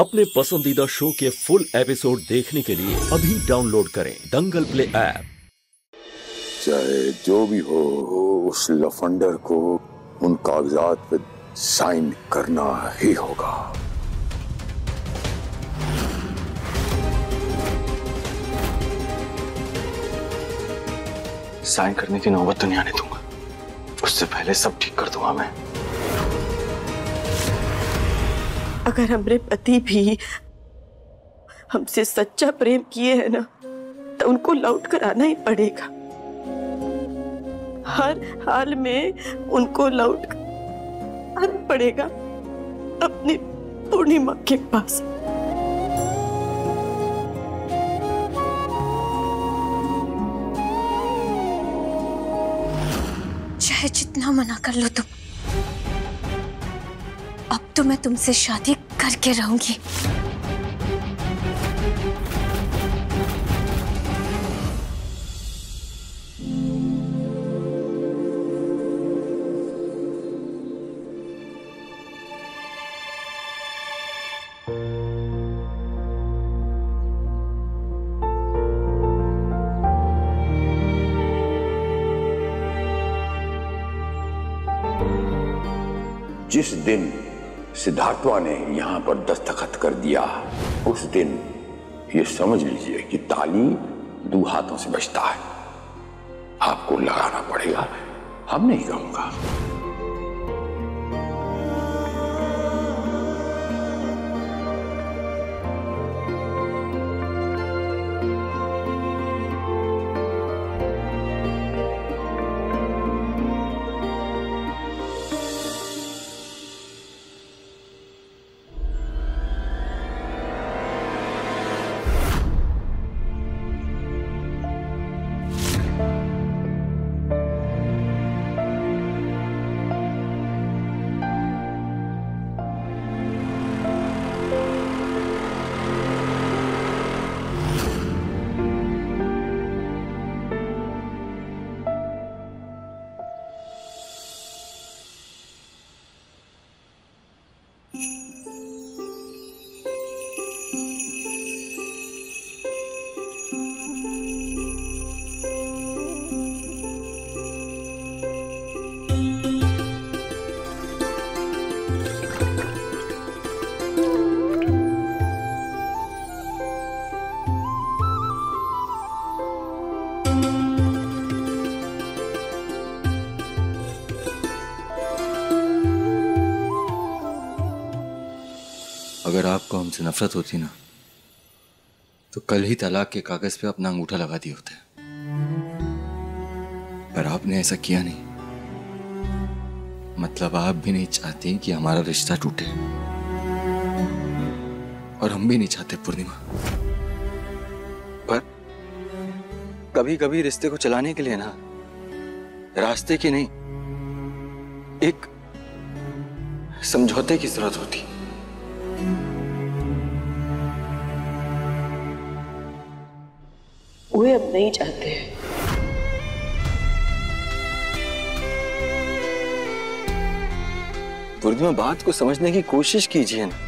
अपने पसंदीदा शो के फुल एपिसोड देखने के लिए अभी डाउनलोड करें दंगल प्ले ऐप। चाहे जो भी हो उस लफंडर को उन कागजात पे साइन करना ही होगा। साइन करने की नौबत तो नहीं आने दूँगा। उससे पहले सब ठीक कर दूँगा मैं। अगर हमरे पति भी हमसे सच्चा प्रेम किए हैं ना तो उनको लौट कर आना ही पड़ेगा। हर हाल में उनको लौट कर आना पड़ेगा अपनी पूर्णिमा के पास। चाहे जितना मना कर लो तुम अब तो मैं तुमसे शादी करके रहूँगी। जिस दिन सिद्धार्थवा ने यहाँ पर दस्तखत कर दिया। उस दिन ये समझ लीजिए कि ताली दो हाथों से बचता है। आपको लगाना पड़ेगा। हम नहीं कहूँगा अगर आपको हमसे नफरत होती ना तो कल ही तलाक के कागज़ पे अपना अंगूठा लगा दिए होते। पर आपने ऐसा किया नहीं। मतलब आप भी नहीं चाहती कि हमारा रिश्ता टूटे। और हम भी नहीं चाहते पूर्णिमा। पर कभी कभी रिश्ते को चलाने के लिए ना, रास्ते की नहीं, एक समझौते की ज़रूरत होती। वे अब नहीं चाहते हैं। पूर्णिमा बात को समझने की कोशिश कीजिए ना।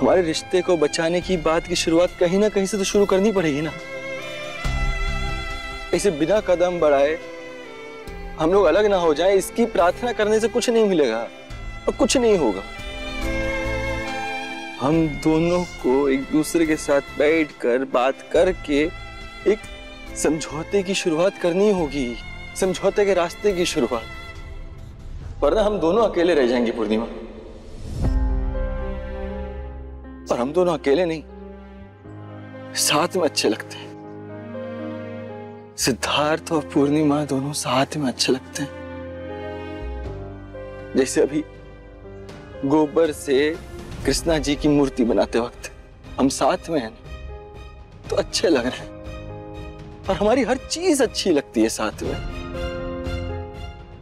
हमारे रिश्ते को बचाने की बात की शुरुआत कहीं ना कहीं से तो शुरू करनी पड़ेगी ना। इसे बिना कदम बढ़ाए हम लोग अलग ना हो जाए, इसकी प्रार्थना करने से कुछ नहीं मिलेगा, और कुछ नहीं होगा। हम दोनों को एक दूसरे के साथ बैठकर बात करके एक समझौते की शुरुआत करनी होगी, समझौते के रास्ते की शुरुआत। वरना हम दोनों अकेले रह जाएँगे पूर्णिमा। और हम दोनों अकेले नहीं, साथ में अच्छे लगते हैं। सिद्धार्थ और पूर्णिमा दोनों साथ में अच्छे लगते हैं। जैसे अभी गोबर से कृष्णा जी की मूर्ति बनाते वक्त हम साथ में हैं तो अच्छे लग रहे हैं। और हमारी हर चीज़ अच्छी लगती है साथ में।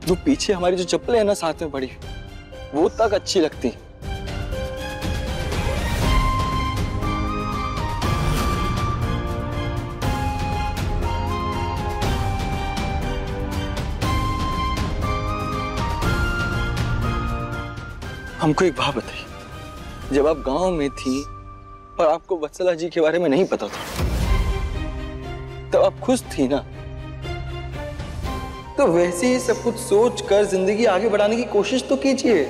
जो पीछे हमारी जो चप्पलें हैं ना साथ में पड़ी, वो तक अच्छी लगती हैं। हमको एक बात बताइए। जब आप गाँव में थी और आपको वत्सला जी के बारे में नहीं पता था, तब आप खुश थी ना? तो वैसे ही सब कुछ सोच कर ज़िंदगी आगे बढ़ाने की कोशिश तो कीजिए।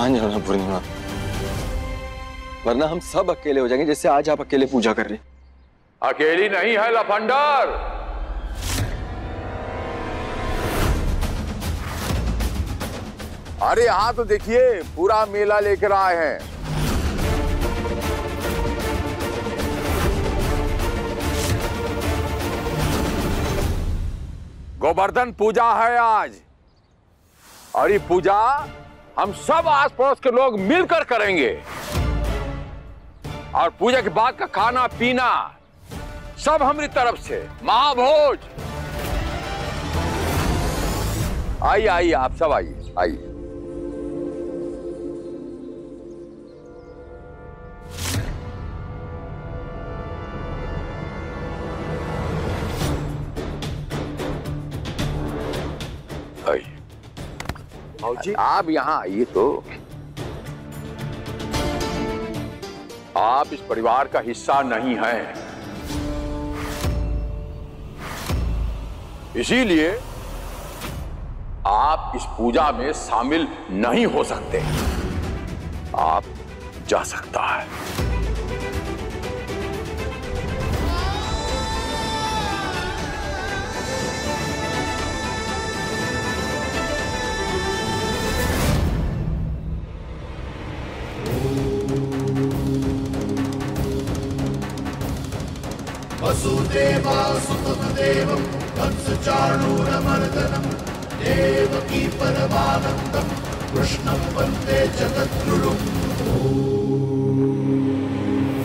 मान जाओ ना पूर्णिमा वरना हम सब अकेले हो जाएँगे जैसे आज आप अकेले पूजा कर रहे हैं। अकेली नहीं है लफंडर। अरे यहाँ तो देखिए पूरा मेला लेकर आए हैं। गोवर्धन पूजा है आज। और ये पूजा हम सब आस पड़ोस के लोग मिलकर करेंगे। और पूजा के बाद का खाना, पीना, सब हमारी तरफ़ से। महाभोज। आइए आइए, आप सब आइए आइए। आप यहाँ आइए तो। आप इस परिवार का हिस्सा नहीं हैं। इसीलिए आप इस पूजा में शामिल नहीं हो सकते। आप जा सकता है। वसुदेवासुतदेवं कंसचाणूरमर्दनं देवकी परमानन्दं कृष्णं वंदे जगद्गुरुम्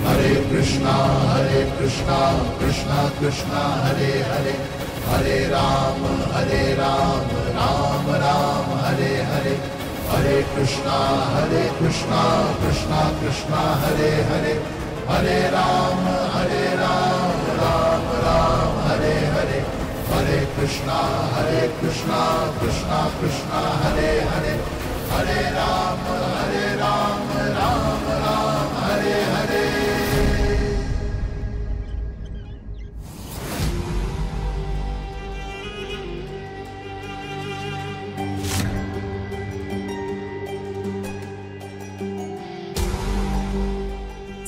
हरे कृष्णा हरे कृष्णा कृष्णा कृष्णा, हरे हरे हरे राम हरे राम राम राम, हरे हरे। हरे कृष्णा हरे कृष्णा कृष्णा कृष्णा, हरे हरे। हरे राम हरे राम। राम राम हरे हरे हरे कृष्णा हरे कृष्णा कृष्णा कृष्णा हरे हरे हरे राम हरे राम राम राम हरे हरे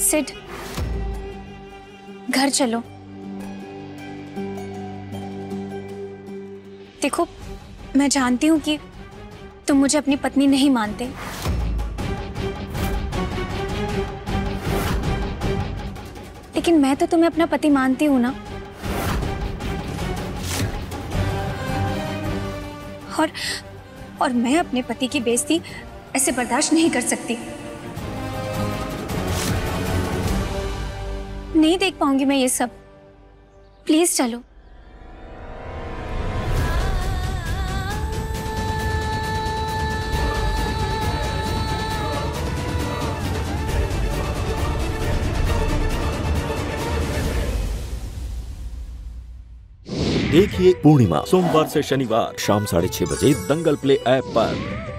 सिड। घर चलो। देखो, मैं जानती हूँ कि तुम मुझे अपनी पत्नी नहीं मानते। लेकिन मैं तो तुम्हें अपना पति मानती हूँ ना। और और मैं अपने पति की बेइज्जती ऐसे बर्दाश्त नहीं कर सकती। नहीं देख पाऊँगी मैं ये सब। प्लीज़ चलो। देखिए पूर्णिमा सोमवार से शनिवार शाम साढ़े छह बजे दंगल प्ले ऐप पर।